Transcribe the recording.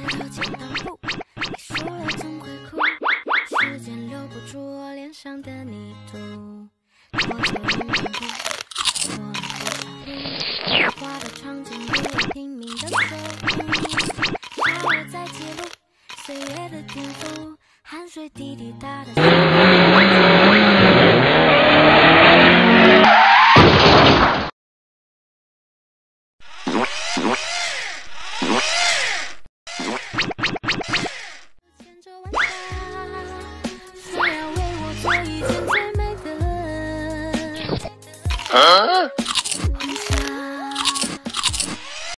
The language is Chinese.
街头捡到布，你输了总会哭，时间留不住我脸上的泥土，脱臼人漫步，我们不在乎，画的场景里拼命的守护，沙漠在记录岁月的颠覆，汗水滴滴答答。牵嗯